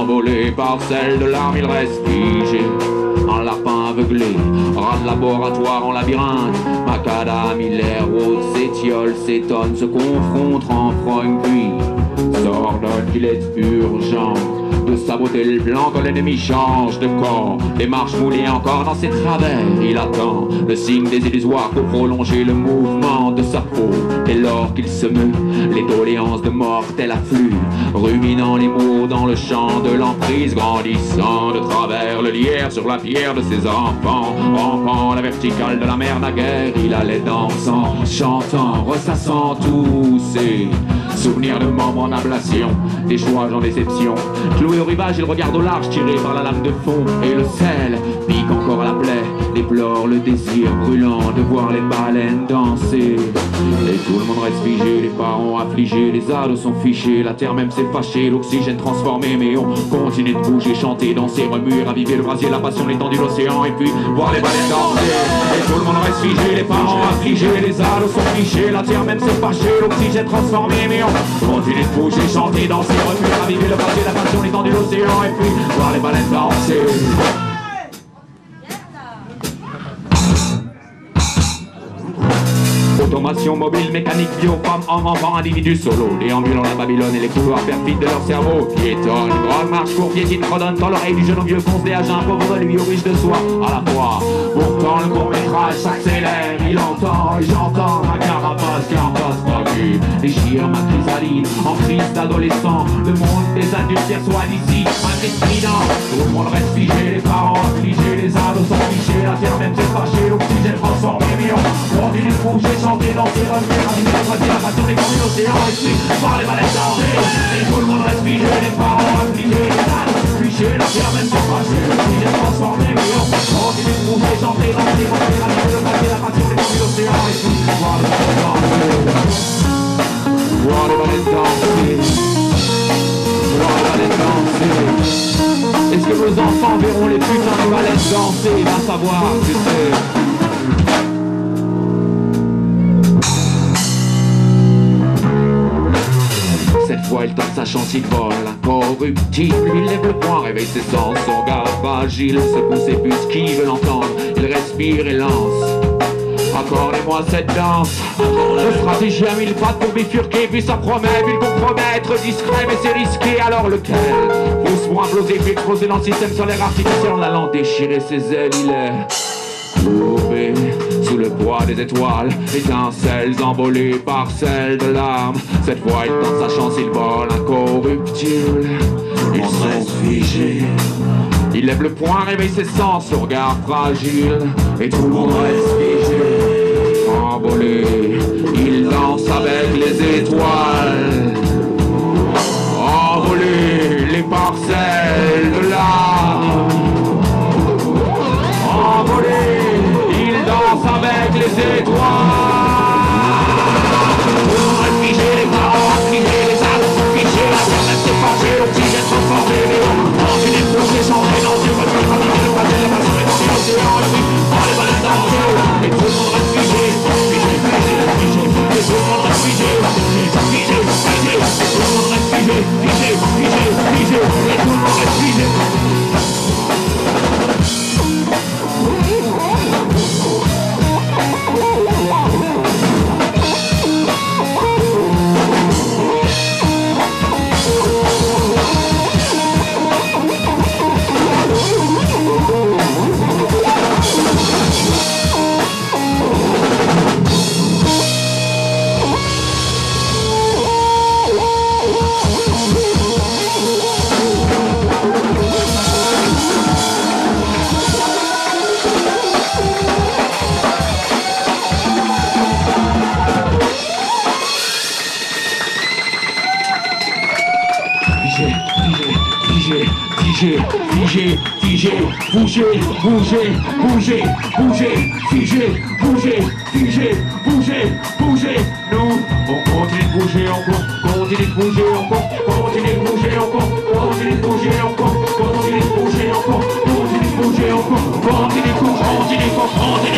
envolées par celles de l'arme, il reste figé. Un lapin aveuglé, rat de laboratoire en labyrinthe, macadam, il est s'étiole, s'étonne, se confronte, en une puis s'ordonne qu'il est urgent de saboter le blanc quand l'ennemi change de corps. Les marches moulées encore dans ses travers, il attend le signe des illusoires pour prolonger le mouvement de sa peau. Et lors qu'il se meut, les doléances de mort tel afflux, ruminant les mots dans le champ de l'emprise, grandissant de travers le lierre sur la pierre de ses enfants, rampant la verticale de la mer naguère, il allait dansant, chantant, ressassant tous ses souvenirs de moments en ablation, des choix en déception, cloué au rivage, il regarde au large, tiré par la lame de fond, et le sel pique la plaie, déplore le désir brûlant de voir les baleines danser. Et tout le monde reste figé, les parents affligés, les ados sont fichés, la terre même s'est fâchée, l'oxygène transformé, mais on continue de bouger, chanter, danser, remuer, raviver le brasier, la passion, l'étendue de l'océan, et puis voir les baleines danser. Et tout le monde reste figé, les parents affligés, les ados sont fichés, la terre même s'est fâchée, l'oxygène transformé, mais on continue de bouger, chanter, danser, remuer, raviver le brasier, la passion, l'étendue de l'océan, et puis voir les baleines danser. Mobile, mécanique, bio, femme, homme, enfant, individu solo. Déambulant la Babylone et les couloirs perfides de leur cerveau. Piétonne, grande marche, court, piétine, redonne dans l'oreille du jeune au vieux fonce des agents pauvre lui au riche de soi. À la fois Pourtant le court métrage s'accélère, il entend et j'entends ma carapace perdue Déchire ma chrysaline en crise d'adolescent. Le monde des adultes hier soit d'ici, Tout le monde reste figé, les parents affligés, les ados sont fichés La terre même s'est fâchée, l'oxygène transformé, on continue de bouger, chanter, danser, revenir, animer, choisir la passion des grands l'océan Esprit, par les baleines danser Et tout le monde reste figé, les parents affligés, les fichés La terre même s'est fâchée, l'oxygène transformé, la passion des Que vos enfants verront les putains de baleines danser. Va savoir, tu sais. Cette fois il tente sa chance, il vole Incorruptible, il lève le poing, réveille ses sens. Son gars fragile secoue ses puces qui veut l'entendre. Il respire et lance. Accordez-moi cette danse. Le stratégie à mille pattes pour bifurquer Puis ça promet, puis il compromet être discret Mais c'est risqué, alors lequel Imploser, puis exploser dans le système solaire artificiel En allant déchirer ses ailes, il est courbé sous le poids des étoiles, étincelles envolées par celles de larmes. Cette fois, il tente sa chance, il vole incorruptible. Ils sont figés. Il lève le poing, réveille ses sens, son regard fragile. Et tout le monde reste figé. Envolé, il danse figé, figé, figé, figé, bougez, bougez, bougez, bougez, figé, bougez, figé, bougez, bougez. Nous, on continue de bouger encore, continue de bouger encore, continue de bouger encore, continue de bouger encore, continue de bouger encore, continue de bouger encore, continue de bouger, continue, continue, continue,